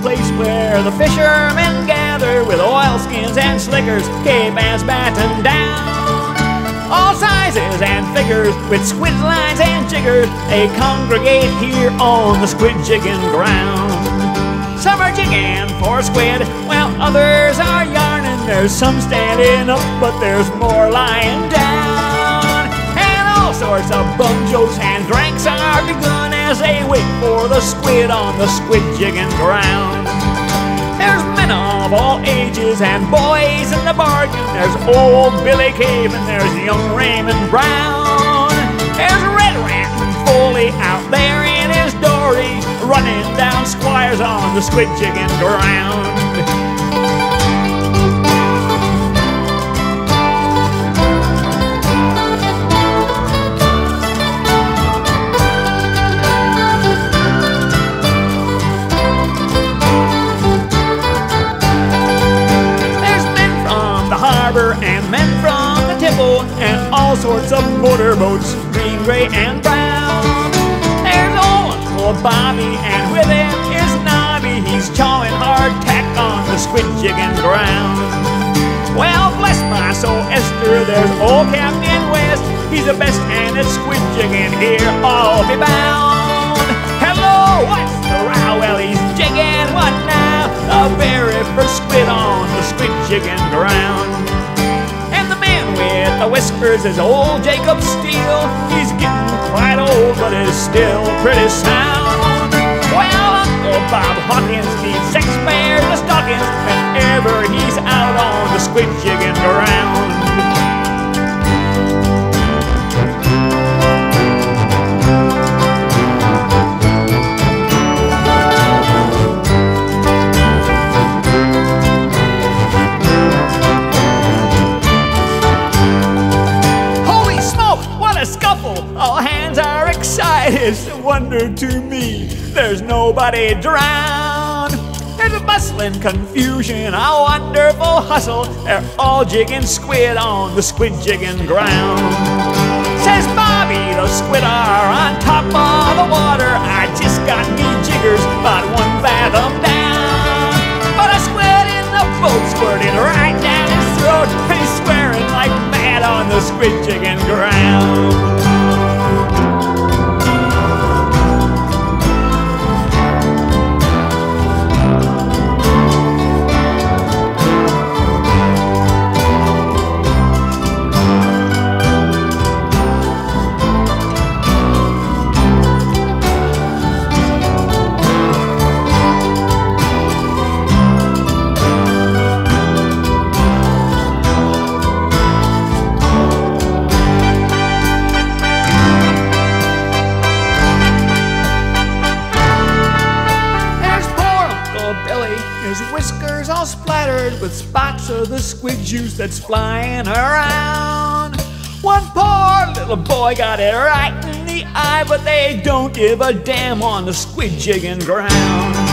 place where the fishermen gather with oilskins and slickers, Cape Anns batten down. All sizes and figures with squid lines and jiggers, they congregate here on the squid jigging ground. Some are jigging for squid, while others are yarning. There's some standing up, but there's more lying down. And all sorts of bum jokes and drinks are begun as they wait for the squid on the squid jigging ground. There's men of all ages and boys in the bargain. There's old Billy Cave and there's young Raymond Brown. There's Red Rat and Foley out there in his dory, running down squires on the squid jigging ground. Sorts of motorboats, green, gray, and brown. There's old Uncle Bobby and with him is Nobby. He's chawing hard tack on the squid jigging ground. Well, bless my soul, Esther, there's old Captain West. He's the best hand at squid jigging here, I'll be bound. Hello, what's the row? Well, he's jigging what now? The very first squid on the squid jigging ground. The whiskers is old Jacob Steele. He's getting quite old, but is still pretty sound. Well, Uncle Bob Hawkins needs six pairs of stockings whenever he's out on the squid jigging ground. A wonder to me there's nobody drowned. There's a bustling confusion, a wonderful hustle. They're all jigging squid on the squid jigging ground. Says Bobby, the squid are on top of the water. I just got me jiggers but one fathom down. But a squid in the boat squirted right down his throat. He's swearing like mad on the squid jigging whiskers all splattered with spots of the squid juice that's flying around. One poor little boy got it right in the eye, but they don't give a damn on the squid jigging ground.